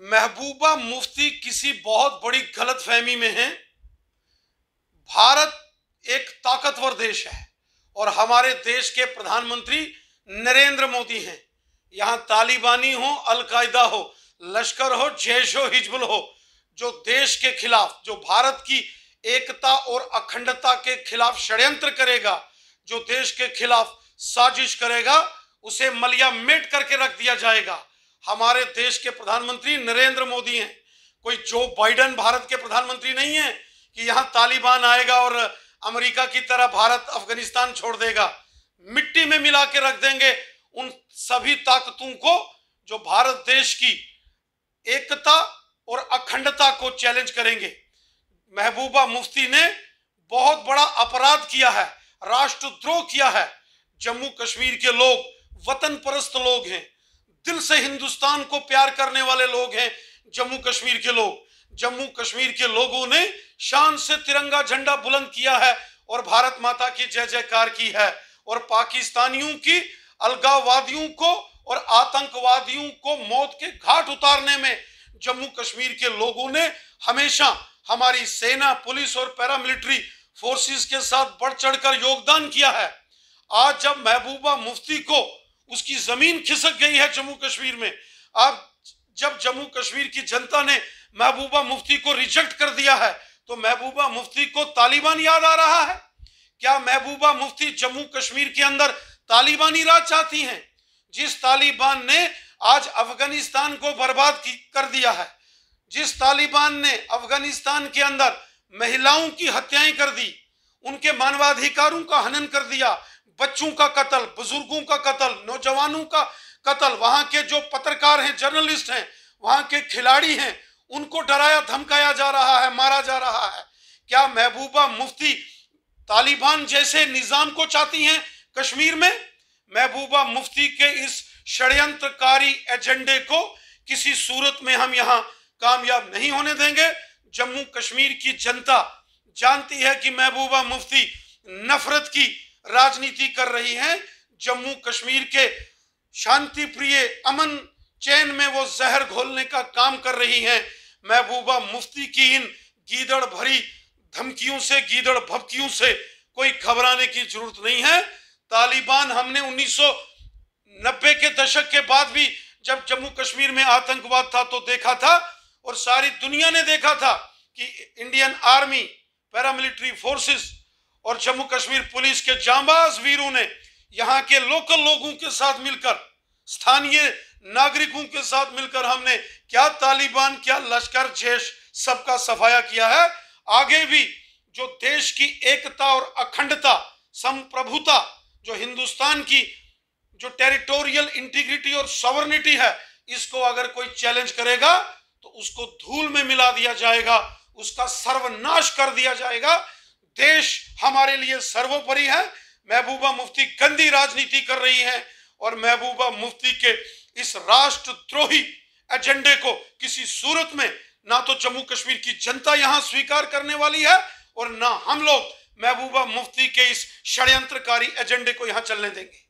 महबूबा मुफ्ती किसी बहुत बड़ी गलत फहमी में है। भारत एक ताकतवर देश है और हमारे देश के प्रधानमंत्री नरेंद्र मोदी हैं। यहाँ तालिबानी हो, अलकायदा हो, लश्कर हो, जैश हो हिजबुल हो, जो देश के खिलाफ, जो भारत की एकता और अखंडता के खिलाफ षड्यंत्र करेगा, जो देश के खिलाफ साजिश करेगा, उसे मलिया मेट करके रख दिया जाएगा। हमारे देश के प्रधानमंत्री नरेंद्र मोदी हैं। कोई जो बाइडन भारत के प्रधानमंत्री नहीं है कि यहाँ तालिबान आएगा और अमेरिका की तरह भारत अफ़गानिस्तान छोड़ देगा। मिट्टी में मिला के रख देंगे उन सभी ताकतों को जो भारत देश की एकता और अखंडता को चैलेंज करेंगे। महबूबा मुफ्ती ने बहुत बड़ा अपराध किया है, राष्ट्रद्रोह किया है। जम्मू कश्मीर के लोग वतन परस्त लोग हैं। दिल से हिंदुस्तान को प्यार करने वाले लोग हैं जम्मू कश्मीर के लोग। जम्मू कश्मीर के लोगों ने शान से तिरंगा झंडा बुलंद किया है और भारत माता की जय जयकार की है और पाकिस्तानियों की अलगाववादियों को और आतंकवादियों को मौत के घाट उतारने में जम्मू कश्मीर के लोगों ने हमेशा हमारी सेना, पुलिस और पैरामिलिट्री फोर्सेस के साथ बढ़ चढ़कर योगदान किया है। आज जब महबूबा मुफ्ती को उसकी ज़मीन खिसक गई है जम्मू कश्मीर में। अब जब जम्मू कश्मीर की जनता ने महबूबा मुफ्ती को रिजेक्ट कर दिया है तो महबूबा मुफ्ती को तालिबान याद आ रहा है? क्या महबूबा मुफ्ती जम्मू कश्मीर के अंदर तालिबानी राज चाहती हैं? जिस तालिबान ने आज अफ़गानिस्तान को बर्बाद कर दिया है, जिस तालिबान ने अफ़गानिस्तान के अंदर महिलाओं की हत्याएँ कर दी, उनके मानवाधिकारों का हनन कर दिया बच्चों का कत्ल, बुज़ुर्गों का कत्ल, नौजवानों का कत्ल, वहाँ के जो पत्रकार हैं, जर्नलिस्ट हैं, वहाँ के खिलाड़ी हैं, उनको डराया, धमकाया जा रहा है, मारा जा रहा है। क्या महबूबा मुफ्ती तालिबान जैसे निज़ाम को चाहती हैं कश्मीर में? महबूबा मुफ्ती के इस षड्यंत्रकारी एजेंडे को किसी सूरत में हम यहाँ कामयाब नहीं होने देंगे। जम्मू कश्मीर की जनता जानती है कि महबूबा मुफ्ती नफरत की राजनीति कर रही हैं। जम्मू कश्मीर के शांति प्रिय अमन चैन में वो जहर घोलने का काम कर रही हैं। महबूबा मुफ्ती की इन गीदड़ भरी धमकियों से, गीदड़ भपकियों से कोई घबराने की ज़रूरत नहीं है। तालिबान हमने 1990 के दशक के बाद भी जब जम्मू कश्मीर में आतंकवाद था तो देखा था और सारी दुनिया ने देखा था कि इंडियन आर्मी, पैरामिलिट्री फोर्सेस और जम्मू कश्मीर पुलिस के जांबाज वीरों ने यहाँ के लोकल लोगों के साथ मिलकर, स्थानीय नागरिकों के साथ मिलकर हमने क्या तालिबान, क्या लश्कर जैश सबका सफाया किया है। आगे भी जो देश की एकता और अखंडता, संप्रभुता, जो हिंदुस्तान की जो टेरिटोरियल इंटीग्रिटी और सॉवर्निटी है, इसको अगर कोई चैलेंज करेगा तो उसको धूल में मिला दिया जाएगा, उसका सर्वनाश कर दिया जाएगा। देश हमारे लिए सर्वोपरि है। महबूबा मुफ्ती गंदी राजनीति कर रही है और महबूबा मुफ्ती के इस राष्ट्रद्रोही एजेंडे को किसी सूरत में ना तो जम्मू कश्मीर की जनता यहाँ स्वीकार करने वाली है और ना हम लोग महबूबा मुफ्ती के इस षड्यंत्रकारी एजेंडे को यहाँ चलने देंगे।